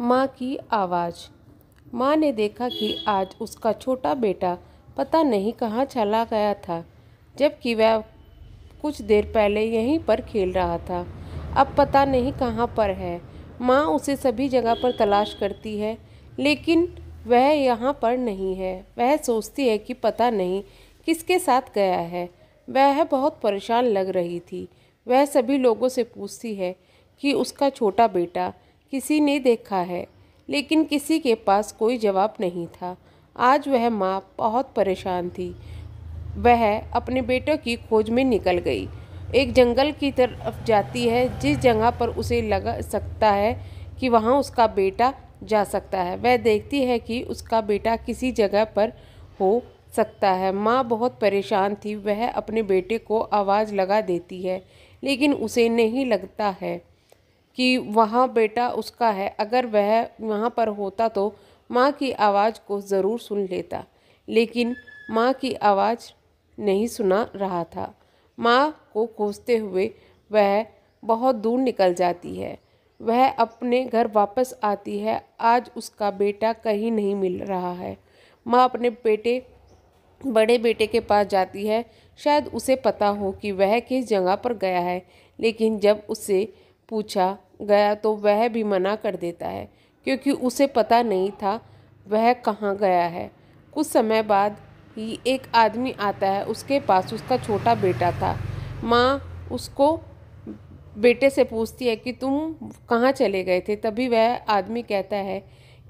माँ की आवाज़। माँ ने देखा कि आज उसका छोटा बेटा पता नहीं कहाँ चला गया था, जबकि वह कुछ देर पहले यहीं पर खेल रहा था। अब पता नहीं कहाँ पर है। माँ उसे सभी जगह पर तलाश करती है, लेकिन वह यहाँ पर नहीं है। वह सोचती है कि पता नहीं किसके साथ गया है। वह बहुत परेशान लग रही थी। वह सभी लोगों से पूछती है कि उसका छोटा बेटा किसी ने देखा है, लेकिन किसी के पास कोई जवाब नहीं था। आज वह माँ बहुत परेशान थी। वह अपने बेटों की खोज में निकल गई। एक जंगल की तरफ़ जाती है, जिस जगह पर उसे लग सकता है कि वहाँ उसका बेटा जा सकता है। वह देखती है कि उसका बेटा किसी जगह पर हो सकता है। माँ बहुत परेशान थी। वह अपने बेटे को आवाज़ लगा देती है, लेकिन उसे नहीं लगता है। कि वहाँ बेटा उसका है। अगर वह वहाँ पर होता तो माँ की आवाज़ को ज़रूर सुन लेता, लेकिन माँ की आवाज़ नहीं सुना रहा था। माँ को खोजते हुए वह बहुत दूर निकल जाती है। वह अपने घर वापस आती है। आज उसका बेटा कहीं नहीं मिल रहा है। माँ अपने बेटे, बड़े बेटे के पास जाती है। शायद उसे पता हो कि वह किस जगह पर गया है, लेकिन जब उसे पूछा गया तो वह भी मना कर देता है, क्योंकि उसे पता नहीं था वह कहाँ गया है। कुछ समय बाद ही एक आदमी आता है, उसके पास उसका छोटा बेटा था। माँ उसको बेटे से पूछती है कि तुम कहाँ चले गए थे? तभी वह आदमी कहता है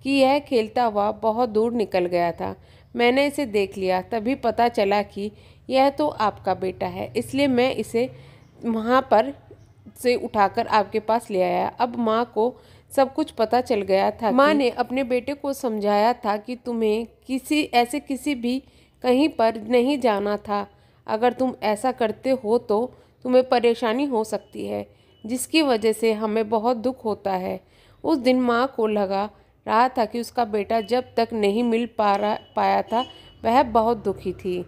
कि यह खेलता हुआ बहुत दूर निकल गया था। मैंने इसे देख लिया, तभी पता चला कि यह तो आपका बेटा है, इसलिए मैं इसे वहाँ पर से उठाकर आपके पास ले आया। अब माँ को सब कुछ पता चल गया था माँ ने अपने बेटे को समझाया था कि तुम्हें किसी, ऐसे किसी भी कहीं पर नहीं जाना था। अगर तुम ऐसा करते हो तो तुम्हें परेशानी हो सकती है, जिसकी वजह से हमें बहुत दुख होता है। उस दिन माँ को लगा रहा था कि उसका बेटा जब तक नहीं मिल पा रहा पाया था, वह बहुत दुखी थी।